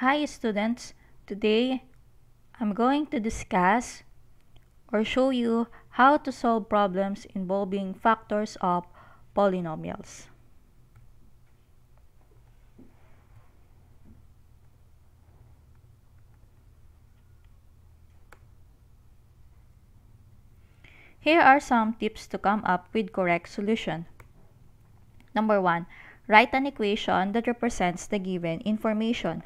Hi students, today I'm going to discuss or show you how to solve problems involving factors of polynomials. Here are some tips to come up with correct solution. Number 1. Write an equation that represents the given information.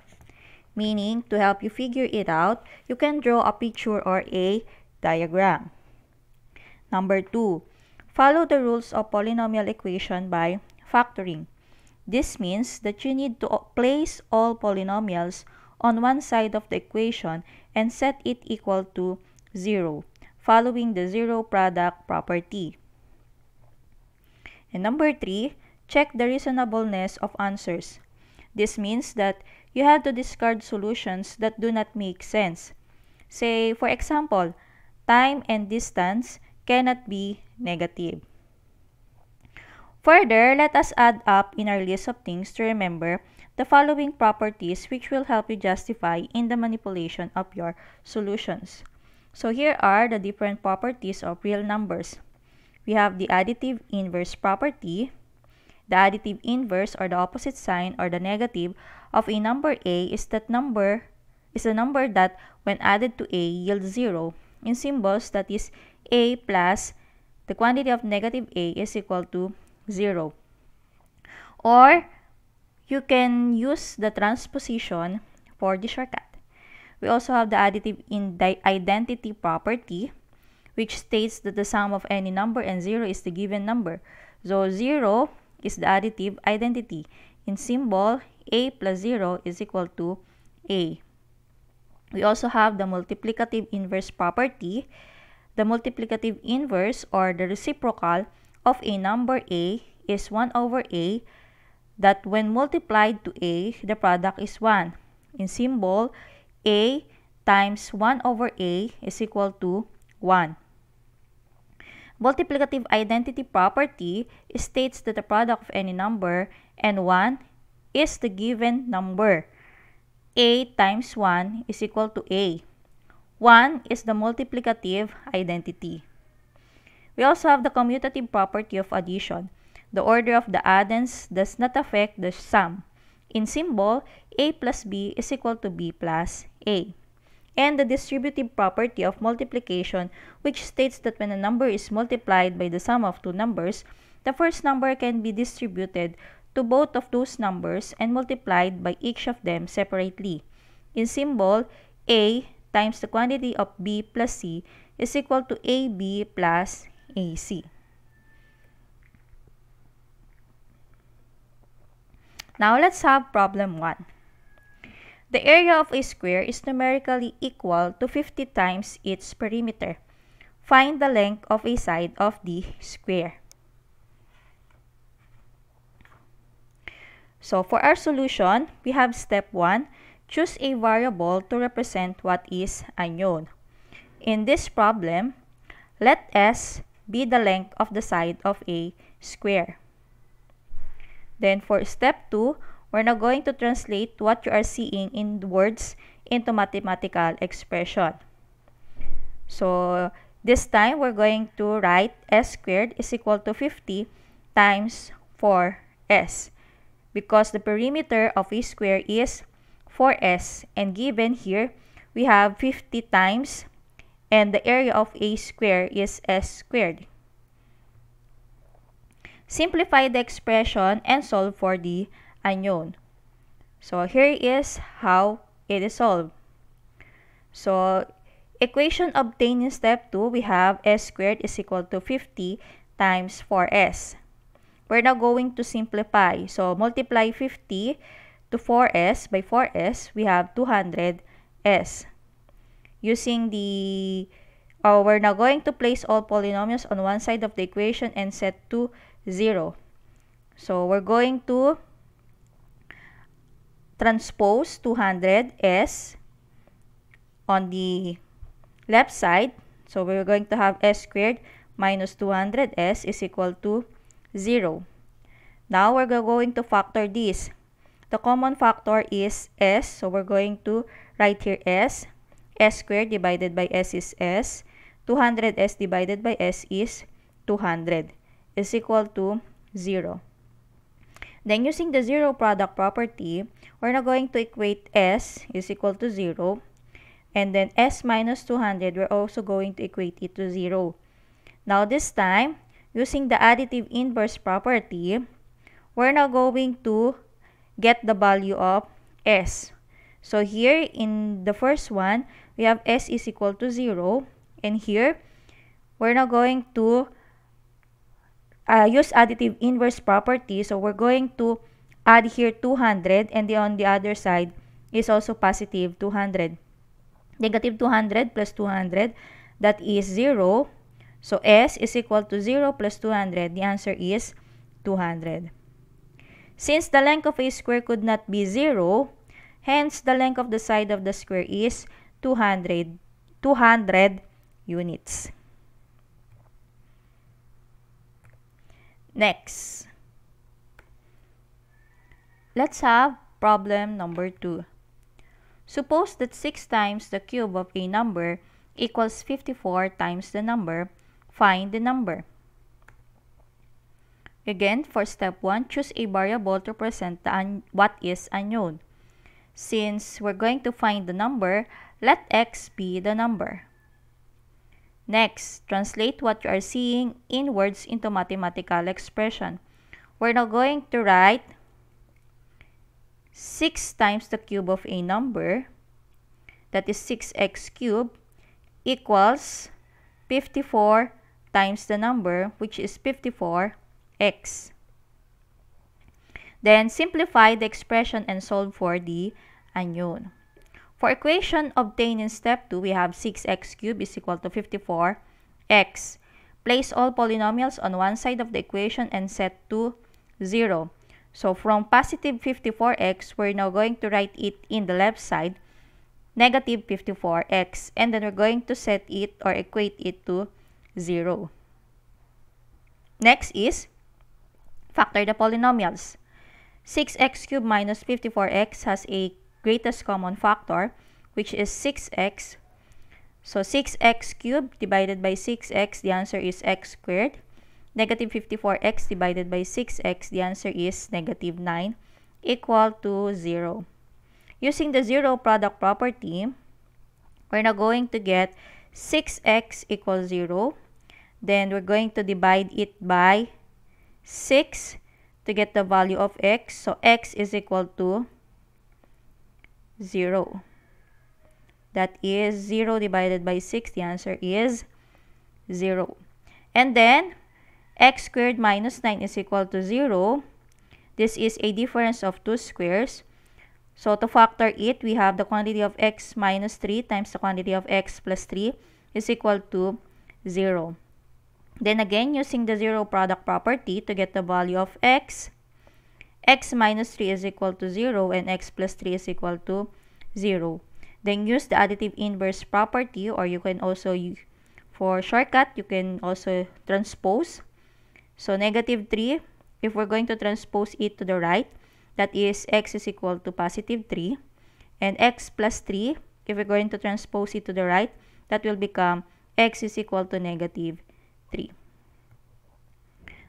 Meaning, to help you figure it out, you can draw a picture or a diagram. Number 2. Follow the rules of polynomial equation by factoring. This means that you need to place all polynomials on one side of the equation and set it equal to 0, following the zero product property. And number 3, check the reasonableness of answers. This means that you have to discard solutions that do not make sense. Say, for example, time and distance cannot be negative. Further, let us add up in our list of things to remember the following properties which will help you justify in the manipulation of your solutions. So here are the different properties of real numbers. We have the additive inverse property, the additive inverse or the opposite sign or the negative of a number a is that number is a number that when added to a yields 0 in symbols that is a plus the quantity of negative a is equal to 0. Or you can use the transposition for the shortcut. We also have the additive identity property which states that the sum of any number and 0 is the given number. So 0 is the additive identity. In symbol, a plus 0 is equal to a. We also have the multiplicative inverse property. The multiplicative inverse or the reciprocal of a number a is 1 over a that when multiplied to a, the product is 1. In symbol, a times 1 over a is equal to 1. Multiplicative identity property states that the product of any number and 1 is the given number. a times 1 is equal to a. 1 is the multiplicative identity. We also have the commutative property of addition. The order of the addends does not affect the sum. In symbol, a plus b is equal to b plus a and the distributive property of multiplication which states that when a number is multiplied by the sum of two numbers, the first number can be distributed to both of those numbers and multiplied by each of them separately. In symbol, a times the quantity of b plus c is equal to ab plus ac. Now let's have problem 1. The area of a square is numerically equal to 50 times its perimeter. Find the length of a side of the square. So for our solution, we have step 1. Choose a variable to represent what is unknown. In this problem, let S be the length of the side of a square. Then for step 2, we're now going to translate what you are seeing in words into mathematical expression. So, this time, we're going to write s squared is equal to 50 times 4s because the perimeter of a square is 4s and given here, we have 50 times and the area of a square is s squared. Simplify the expression and solve for the unknown. So here is how it is solved. So equation obtained in step 2, we have s squared is equal to 50 times 4s. We're now going to simplify. So multiply 50 to 4s by 4s, we have 200s. Using the, oh, we're now going to place all polynomials on one side of the equation and set to 0. So we're going to transpose 200s on the left side. So we're going to have s squared minus 200s is equal to 0. Now we're going to factor this. the common factor is s. So we're going to write here s. s squared divided by s is s. 200s divided by s is 200 is equal to 0. Then using the zero product property, we're now going to equate s is equal to 0. And then s minus 200, we're also going to equate it to 0. Now this time, using the additive inverse property, we're now going to get the value of s. So here in the first one, we have s is equal to 0. And here, we're now going to uh, use additive inverse property. So we're going to add here 200 and the, on the other side is also positive 200. Negative 200 plus 200, that is 0. So S is equal to 0 plus 200. The answer is 200. Since the length of a square could not be 0, hence the length of the side of the square is 200, 200 units. Next, let's have problem number 2. Suppose that 6 times the cube of a number equals 54 times the number. Find the number. Again, for step 1, choose a variable to represent what is unknown. Since we're going to find the number, let x be the number. Next, translate what you are seeing in words into mathematical expression. We're now going to write 6 times the cube of a number, that is 6x cubed, equals 54 times the number, which is 54x. Then, simplify the expression and solve for the unknown. For equation obtained in step 2, we have 6x cubed is equal to 54x. Place all polynomials on one side of the equation and set to 0. So from positive 54x, we're now going to write it in the left side, negative 54x. And then we're going to set it or equate it to 0. Next is factor the polynomials. 6x cubed minus 54x has a greatest common factor, which is 6x. So 6x cubed divided by 6x, the answer is x squared. Negative 54x divided by 6x, the answer is negative 9, equal to 0. Using the zero product property, we're now going to get 6x equals 0. Then we're going to divide it by 6 to get the value of x. So x is equal to 0. That is 0 divided by 6. The answer is 0. And then, x squared minus 9 is equal to 0. This is a difference of two squares. So, to factor it, we have the quantity of x minus 3 times the quantity of x plus 3 is equal to 0. Then again, using the zero product property to get the value of x, x minus 3 is equal to 0 and x plus 3 is equal to 0. Then use the additive inverse property or you can also, for shortcut, you can also transpose. So negative 3, if we're going to transpose it to the right, that is x is equal to positive 3. And x plus 3, if we're going to transpose it to the right, that will become x is equal to negative 3.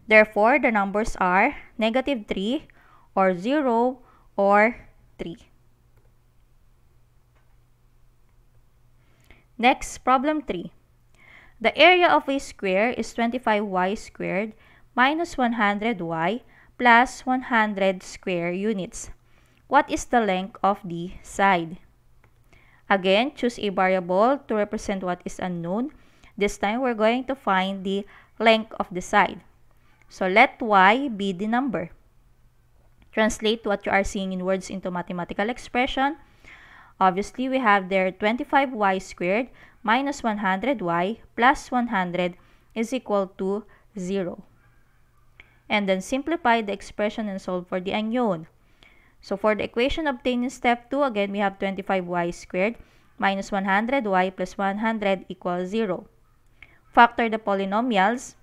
Therefore, the numbers are negative 3 or 0 or 3. Next, problem 3. The area of a square is 25y squared minus 100y plus 100 square units. What is the length of the side? Again, choose a variable to represent what is unknown. This time, we're going to find the length of the side. So, let y be the number. Translate what you are seeing in words into mathematical expression. Obviously, we have there 25y squared minus 100y plus 100 is equal to 0. And then simplify the expression and solve for the unknown. So for the equation obtained in step 2, again, we have 25y squared minus 100y plus 100 equals 0. Factor the polynomials.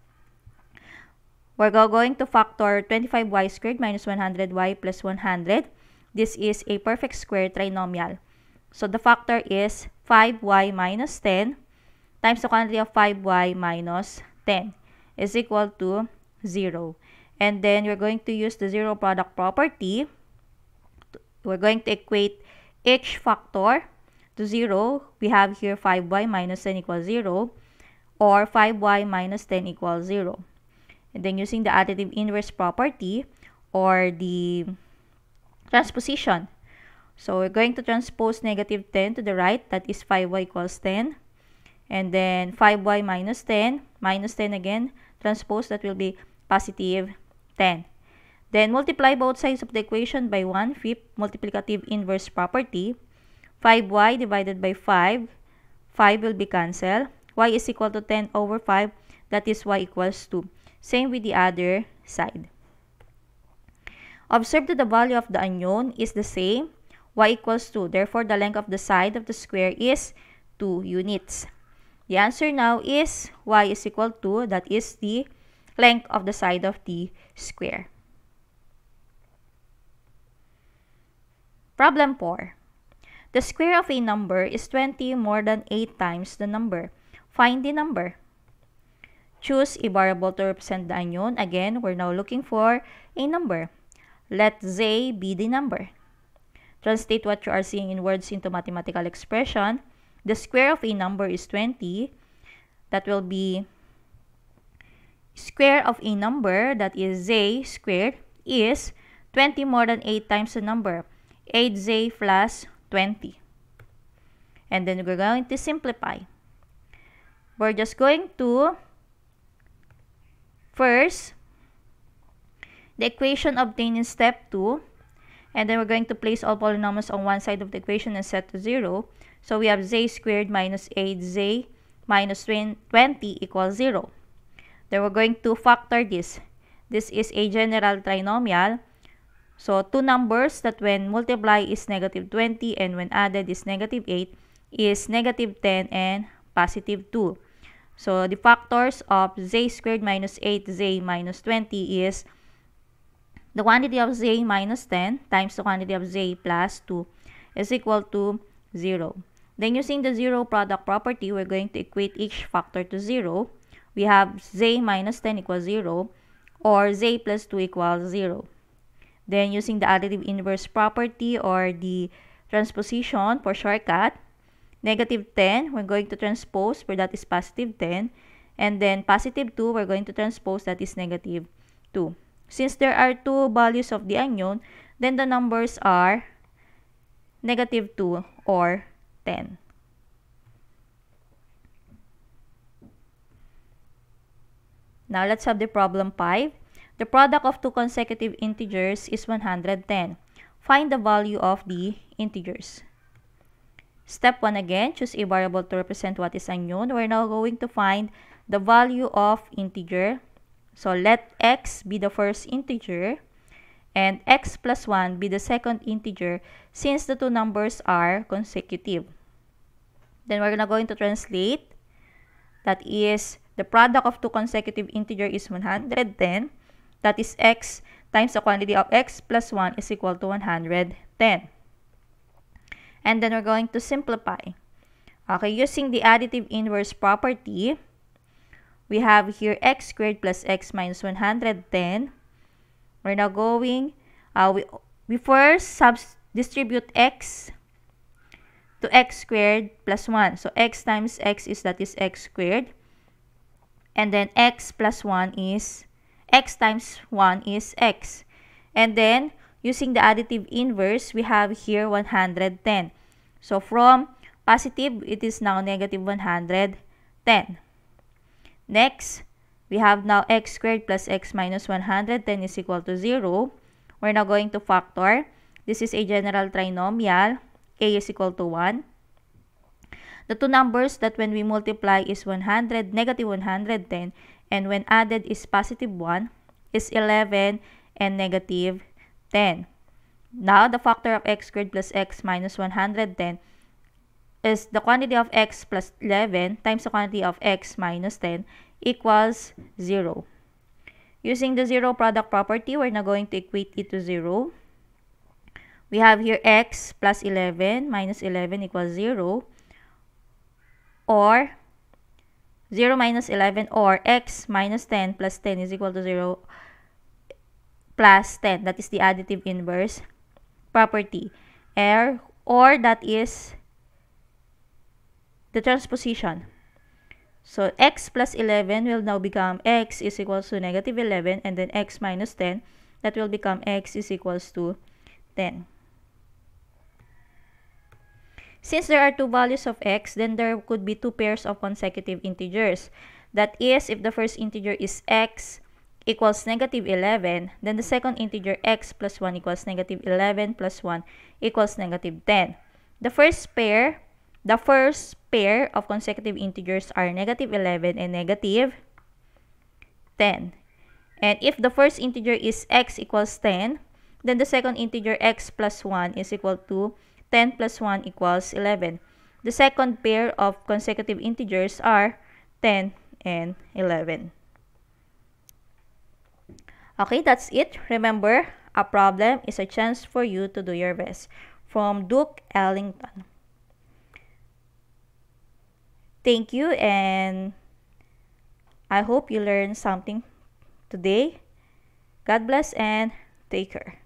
We're going to factor 25y squared minus 100y plus 100. this is a perfect square trinomial. So the factor is 5y minus 10 times the quantity of 5y minus 10 is equal to 0. And then we're going to use the zero product property. We're going to equate each factor to 0. We have here 5y minus 10 equals 0 or 5y minus 10 equals 0. And then using the additive inverse property or the transposition. So we're going to transpose negative 10 to the right. That is 5y equals 10. And then 5y minus 10, minus 10 again, transpose, that will be positive 10. Then multiply both sides of the equation by 1 fifth multiplicative inverse property. 5y divided by 5, 5 will be cancelled. y is equal to 10 over 5, that is y equals 2. Same with the other side. Observe that the value of the unknown is the same, y equals 2. Therefore, the length of the side of the square is 2 units. The answer now is y is equal to, that is the length of the side of the square. Problem 4. The square of a number is 20 more than 8 times the number. Find the number. Choose a variable to represent the unknown. Again, we're now looking for a number. Let z be the number. Translate what you are seeing in words into mathematical expression. The square of a number is 20. That will be square of a number, that is z squared, is 20 more than 8 times the number. 8z plus 20. And then we're going to simplify. We're just going to first the equation obtained in step 2 and then we're going to place all polynomials on one side of the equation and set to 0. So we have z squared minus 8z minus 20 equals 0. Then we're going to factor this. This is a general trinomial. So two numbers that when multiply is negative 20 and when added is negative 8 is negative 10 and positive 2. So the factors of z squared minus 8z minus 20 is the quantity of z minus 10 times the quantity of z plus 2 is equal to 0. Then using the zero product property, we're going to equate each factor to 0. We have z minus 10 equals 0 or z plus 2 equals 0. Then using the additive inverse property or the transposition for shortcut, negative 10, we're going to transpose where that is positive 10. And then positive 2, we're going to transpose that is negative 2. Since there are two values of the unknown, then the numbers are negative 2 or 10. Now let's have the problem 5. The product of two consecutive integers is 110. Find the value of the integers. Step 1 again, choose a variable to represent what is unknown. We're now going to find the value of integer. So let x be the first integer and x plus 1 be the second integer since the two numbers are consecutive. Then we're now going to translate. That is, the product of two consecutive integer is 110. That is x times the quantity of x plus 1 is equal to 110. And then we're going to simplify. Okay, using the additive inverse property, we have here x squared plus x minus 110. We're now going, uh, we, we first distribute x to x squared plus 1. So x times x is that is x squared. And then x plus 1 is x times 1 is x. And then using the additive inverse, we have here 110. So from positive, it is now negative 110. Next, we have now x squared plus x minus 110 is equal to 0. We're now going to factor. This is a general trinomial. a is equal to 1. The two numbers that when we multiply is 100, negative 110, and when added is positive 1, is 11 and negative 10. Now, the factor of x squared plus x minus 110 is the quantity of x plus 11 times the quantity of x minus 10 equals 0. Using the zero product property, we're now going to equate it to 0. we have here x plus 11 minus 11 equals 0 or 0 minus 11 or x minus 10 plus 10 is equal to 0 plus 10. That is the additive inverse property. Er, or that is the transposition. So x plus 11 will now become x is equals to negative 11 and then x minus 10 that will become x is equals to 10. Since there are two values of x, then there could be two pairs of consecutive integers. That is, if the first integer is x equals negative 11, then the second integer x plus 1 equals negative 11 plus 1 equals negative 10. The first pair, the first pair of consecutive integers are negative 11 and negative 10. And if the first integer is x equals 10, then the second integer x plus 1 is equal to 10 plus 1 equals 11. The second pair of consecutive integers are 10 and 11. Okay, that's it. Remember, a problem is a chance for you to do your best. From Duke Ellington. Thank you and I hope you learned something today. God bless and take care.